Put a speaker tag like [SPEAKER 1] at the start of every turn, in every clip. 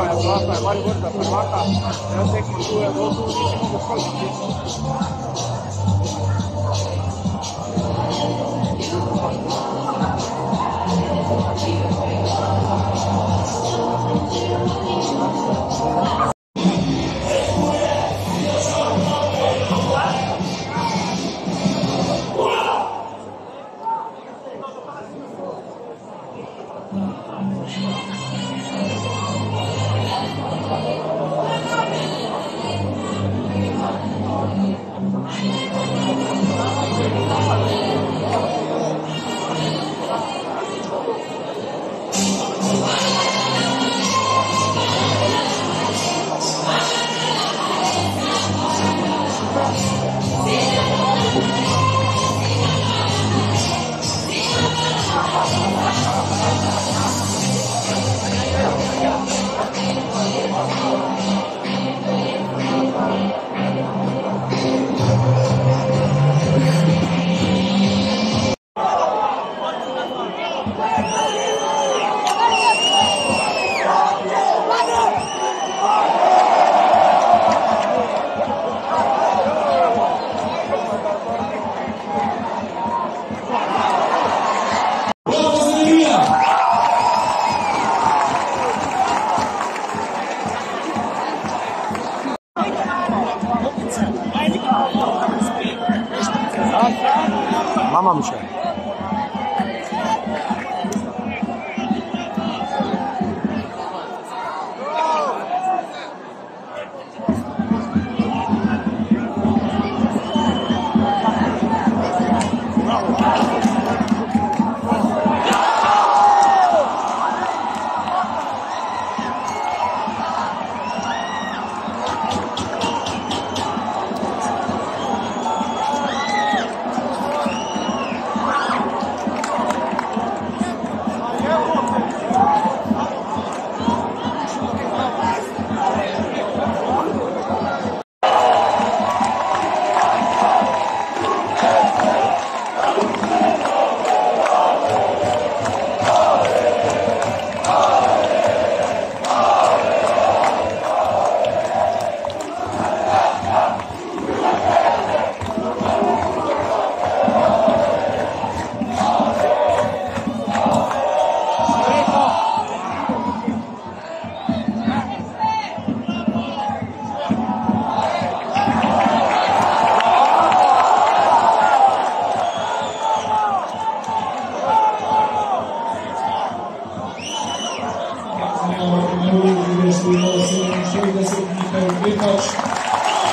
[SPEAKER 1] para Europa, agora eu vou para a Europa, eu sei que tu é outro, eu sei que tu é outro. Thank you. Tamam inşallah.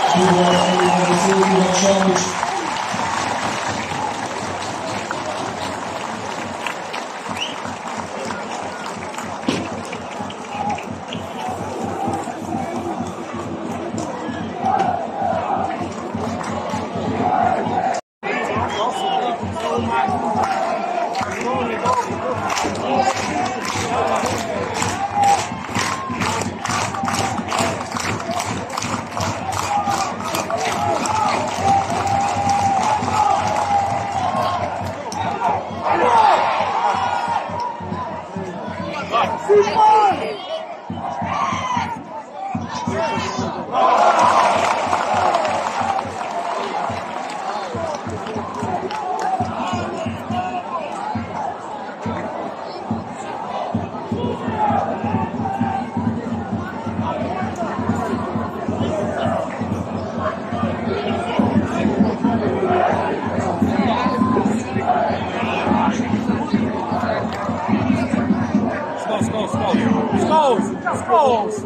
[SPEAKER 1] Спасибо, Алексей Иванович. Rolls.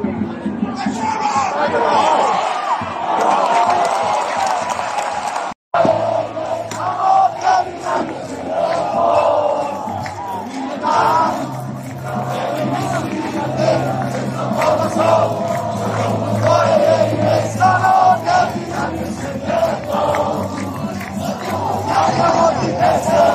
[SPEAKER 1] Yes, sir.